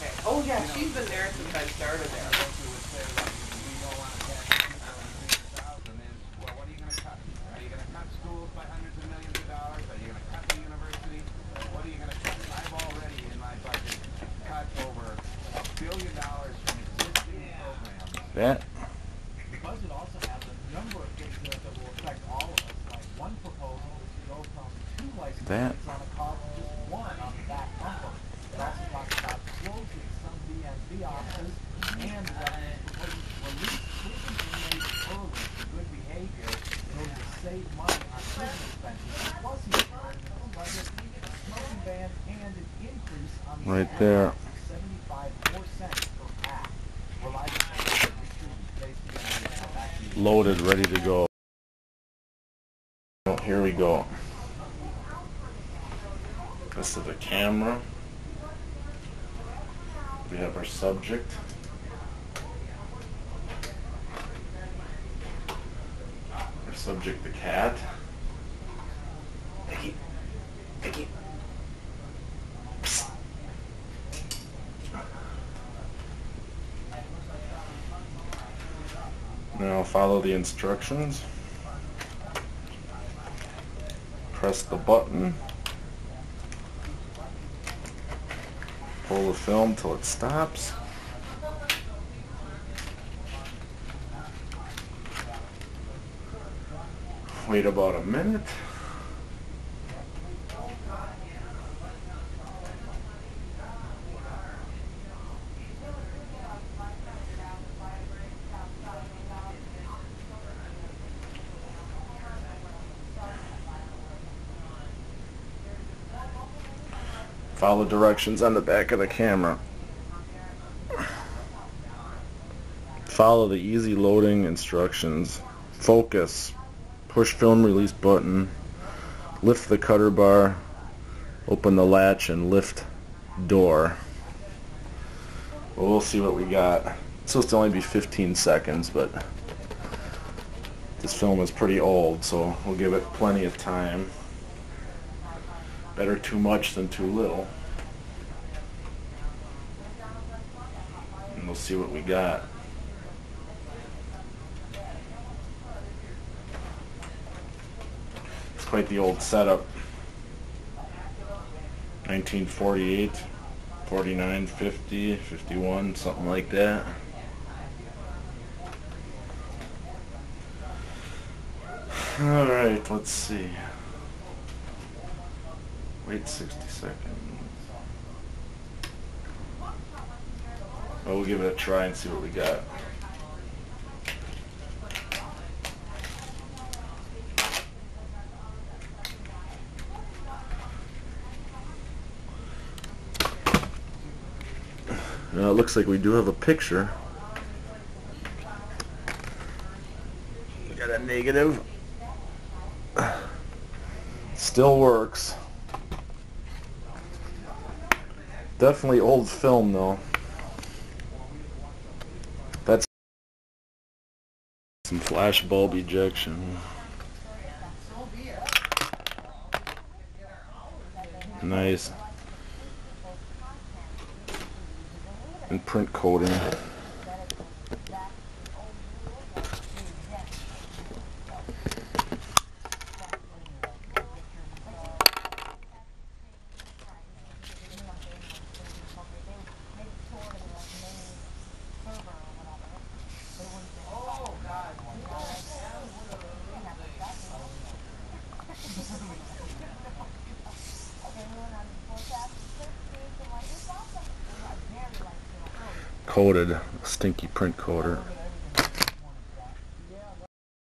Okay. Oh yeah, she's been there since I started What are you gonna cut? I there. went through to there. loaded, ready to go. Oh, here we go. This is the camera. We have our subject. Our subject, the cat. Now follow the instructions. Press the button. Pull the film till it stops. Wait about a minute. Follow directions on the back of the camera. Follow the easy loading instructions. Focus. Push film release button. Lift the cutter bar. Open the latch and lift door. Well, see what we got. It's supposed to only be 15 seconds, but this film is pretty old, so we'll give it plenty of time. Better too much than too little. And we'll see what we got. It's quite the old setup. 1948, 49, 50, 51, something like that. Alright, let's see. Wait 60 seconds. Well, we'll give it a try and see what we got. Now it looks like we do have a picture. We got a negative. Still works. Definitely old film though. That's some flash bulb ejection. Nice. And print coating. Coated, stinky print coater.